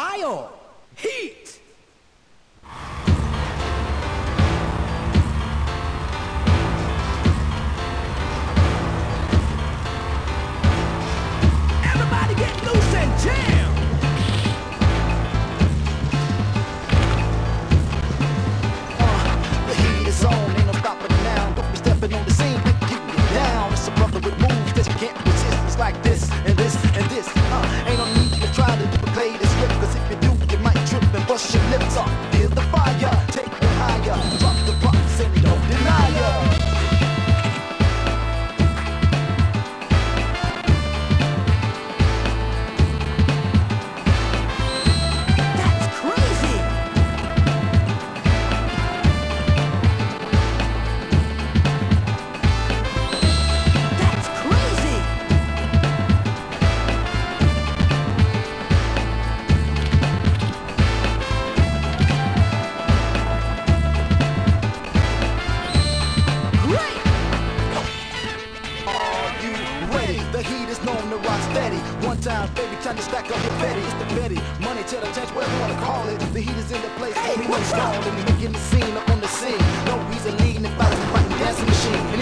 Fire! Heat! Everybody get loose and jam! Uh, the heat is on, ain't no stopping now. Don't be stepping on the scene, it down. It's a you can't resist. Like this is known to rock steady. One time, baby, time to stack up your Betty. It's the Betty. Money to the chance, whatever you wanna call it. The heat is in the place. Hey, we what's ain't up? stalling. Making the scene up on the scene. No reason leading if I was fighting dancing machine.